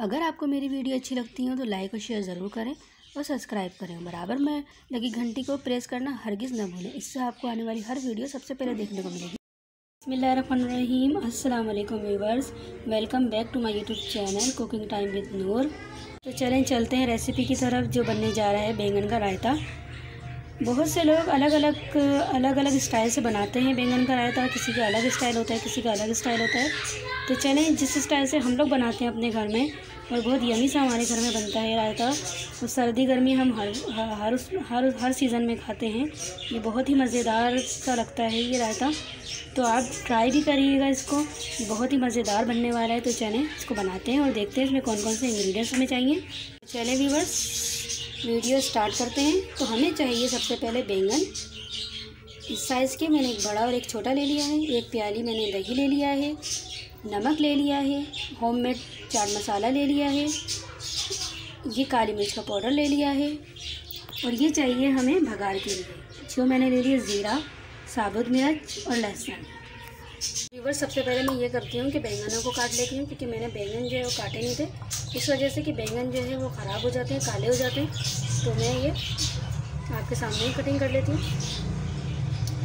अगर आपको मेरी वीडियो अच्छी लगती हो तो लाइक और शेयर ज़रूर करें और सब्सक्राइब करें। बराबर में लगी घंटी को प्रेस करना हरगिज़ न भूलें। इससे आपको आने वाली हर वीडियो सबसे पहले देखने को मिलेगी। बसमीम अस्सलाम वालेकुम viewers welcome back to my YouTube channel cooking time with Noor तो चलें, चलते हैं रेसिपी की तरफ़, जो बनने जा रहा है, बैंगन का रायता। बहुत से लोग अलग अलग अलग अलग स्टाइल से बनाते हैं। बैंगन का रायता किसी का अलग स्टाइल होता है, किसी का अलग स्टाइल होता है। तो चलें, जिस स्टाइल से हम लोग बनाते हैं अपने घर में, और बहुत यमी सा हमारे घर में बनता है रायता तो सर्दी गर्मी हम हर हर हर हर सीज़न में खाते हैं। ये बहुत ही मज़ेदार सा लगता है ये रायता। तो आप ट्राई भी करिएगा इसको बहुत ही मज़ेदार बनने वाला है। तो चलें, इसको बनाते हैं और देखते हैं इसमें कौन कौन से इंग्रेडिएंट्स हमें चाहिए। चलें व्यूवर्स वीडियो स्टार्ट करते हैं। तो हमें चाहिए सबसे पहले बैंगन। इस साइज़ के मैंने एक बड़ा और एक छोटा ले लिया है। एक प्याली मैंने दही ले लिया है। नमक ले लिया है। होममेड चाट मसाला ले लिया है। ये काली मिर्च का पाउडर ले लिया है। और ये चाहिए हमें भगार के लिए। जो मैंने ले लिया ज़ीरा, साबुत मिर्च और लहसुन। व्यूवर सबसे पहले मैं ये करती हूँ कि बैंगनों को काट लेती हूँ, क्योंकि मैंने बैंगन जो है वो काटे नहीं थे। इस वजह से कि बैंगन जो है वो ख़राब हो जाते हैं, काले हो जाते हैं। तो मैं ये आपके सामने ही कटिंग कर लेती हूँ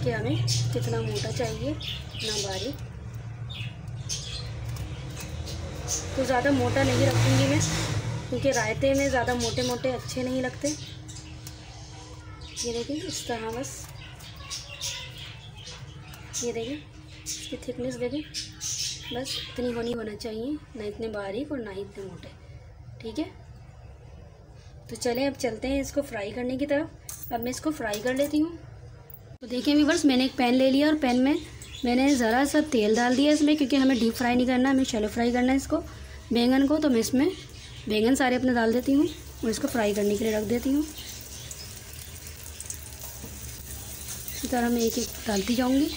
कि हमें कितना मोटा चाहिए कितना बारीक तो ज़्यादा मोटा नहीं रखूँगी मैं, क्योंकि रायते में ज़्यादा मोटे मोटे अच्छे नहीं लगते। ये देखिए, इस तरह बस। ये देखिए। इसकी थिकनेस देखें। बस इतनी होनी होना चाहिए, ना इतने बारीक और ना ही इतने मोटे। ठीक है? तो चलें, अब चलते हैं इसको फ्राई करने की तरफ़। अब मैं इसको फ्राई कर लेती हूँ। तो देखिए बस मैंने एक पैन ले लिया और पैन में मैंने ज़रा सा तेल डाल दिया इसमें, क्योंकि हमें डीप फ्राई नहीं करना, हमें शैलो फ्राई करना है इसको। बैंगन को तो मैं इसमें बैंगन सारे अपने डाल देती हूँ और इसको फ्राई करने के लिए रख देती हूँ। इसी तरह मैं एक एक डालती जाऊँगी।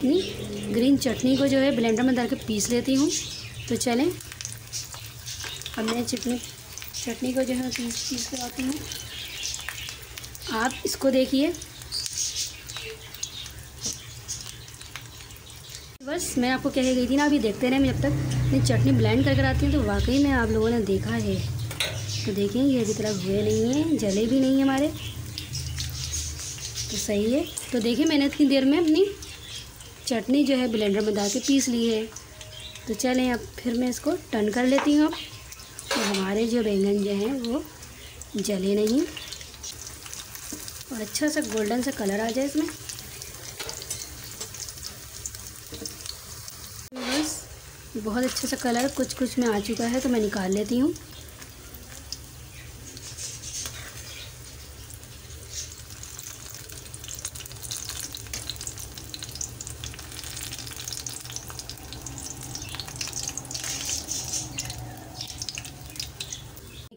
अपनी ग्रीन चटनी को जो है ब्लेंडर में डाल के पीस लेती हूँ। तो चलें, अब मैं चटनी चटनी को जो है पीस पीस कर आती हूँ। आप इसको देखिए। बस, मैं आपको कह गई थी ना, अभी देखते रहे, मैं जब तक मैं चटनी ब्लेंड करके आती हूँ तो वाकई में आप लोगों ने देखा है। तो देखें, ये अभी तरह हुए नहीं हैं, जले भी नहीं हमारे। तो सही है। तो देखिए मैंने इतनी देर में अपनी चटनी जो है ब्लेंडर में डाल के पीस ली है। तो चलें अब फिर मैं इसको टर्न कर लेती हूँ अब। तो हमारे जो बैंगन जो हैं वो जले नहीं। और अच्छा सा गोल्डन सा कलर आ जाए इसमें। बस, बहुत अच्छा सा कलर कुछ कुछ में आ चुका है तो मैं निकाल लेती हूँ।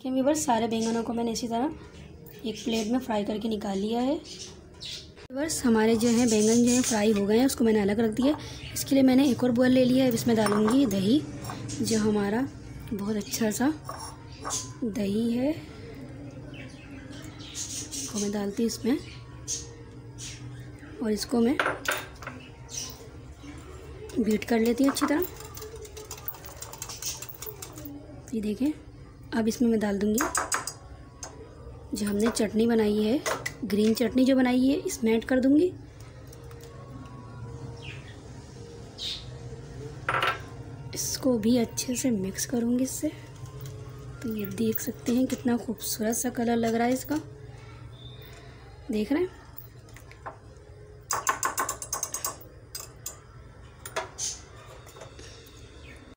देखिए वीवर्स सारे बैंगनों को मैंने इसी तरह एक प्लेट में फ्राई करके निकाल लिया है। वीवर्स हमारे जो हैं बैंगन जो हैं फ्राई हो गए हैं, उसको मैंने अलग रख दिया। इसके लिए मैंने एक और बॉयल ले लिया है इसमें डालूँगी दही, जो हमारा बहुत अच्छा सा दही है। को मैं डालती हूँ इसमें, और इसको मैं बीट कर लेती हूँ अच्छी तरह। ये देखें अब इसमें मैं डाल दूँगी। जो हमने चटनी बनाई है, ग्रीन चटनी जो बनाई है, इसमें ऐड कर दूँगी। इसको भी अच्छे से मिक्स करूँगी इससे। तो ये देख सकते हैं कितना खूबसूरत सा कलर लग रहा है इसका। देख रहे हैं?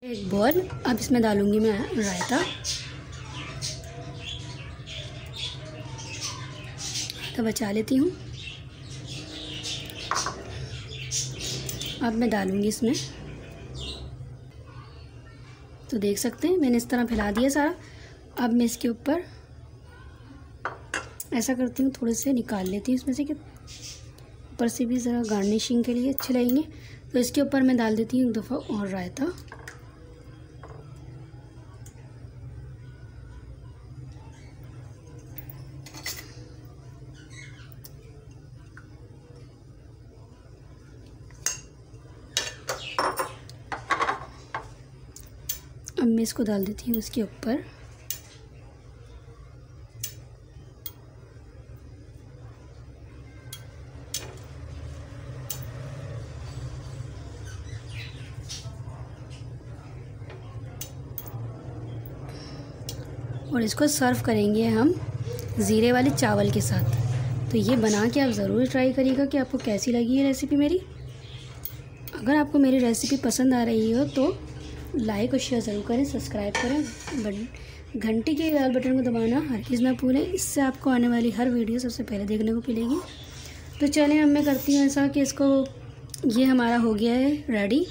एक बॉल, अब इसमें डालूँगी मैं रायता। तो बचा लेती हूँ। अब मैं डालूँगी इसमें। तो देख सकते हैं, मैंने इस तरह फैला दिया सारा। अब मैं इसके ऊपर ऐसा करती हूँ, थोड़े से निकाल लेती हूँ इसमें से कि ऊपर से भी ज़रा गार्निशिंग के लिए अच्छे लगेंगे। तो इसके ऊपर मैं डाल देती हूँ एक दफ़ा और रायता। मैं इसको डाल देती हूँ इसके ऊपर। और इसको सर्व करेंगे हम ज़ीरे वाले चावल के साथ। तो ये बना के आप ज़रूर ट्राई करिएगा कि आपको कैसी लगी है रेसिपी मेरी। अगर आपको मेरी रेसिपी पसंद आ रही हो तो लाइक और शेयर ज़रूर करें, सब्सक्राइब करें, बट घंटी के लाल बटन को दबाना हर चीज़ ना भूलें। इससे आपको आने वाली हर वीडियो सबसे पहले देखने को मिलेगी। तो चलें अब मैं करती हूँ ऐसा कि इसको, ये हमारा हो गया है रेडी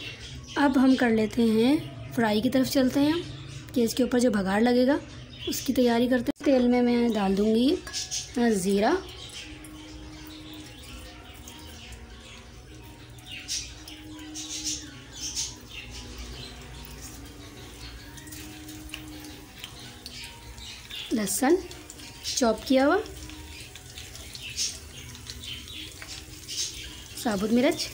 अब हम कर लेते हैं फ्राई की तरफ़ चलते हैं। कि इसके ऊपर जो भगाड़ लगेगा, उसकी तैयारी करते हैं। तेल में मैं डाल दूँगी, ज़ीरा। लहसुन चॉप किया हुआ, साबुत मिर्च,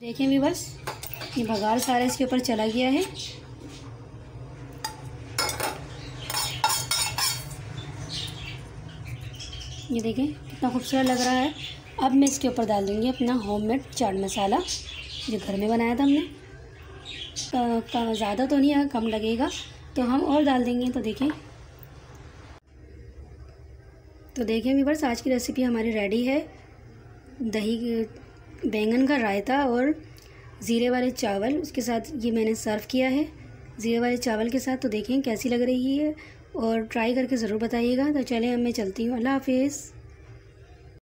देखें भी बस ये बघार सारा इसके ऊपर चला गया है। ये देखें कितना खूबसूरत लग रहा है। अब मैं इसके ऊपर डाल दूँगी अपना होममेड चाट मसाला, जो घर में बनाया था हमने। ज़्यादा तो नहीं है कम लगेगा तो हम और डाल देंगे। तो देखें तो देखें बस आज की रेसिपी हमारी रेडी है। दही, बैंगन का रायता और ज़ीरे वाले चावल, उसके साथ ये मैंने सर्व किया है। ज़ीरे वाले चावल के साथ तो देखें कैसी लग रही है। और ट्राई करके ज़रूर बताइएगा। तो चलें अब मैं चलती हूँ। अल्लाह हाफिज़।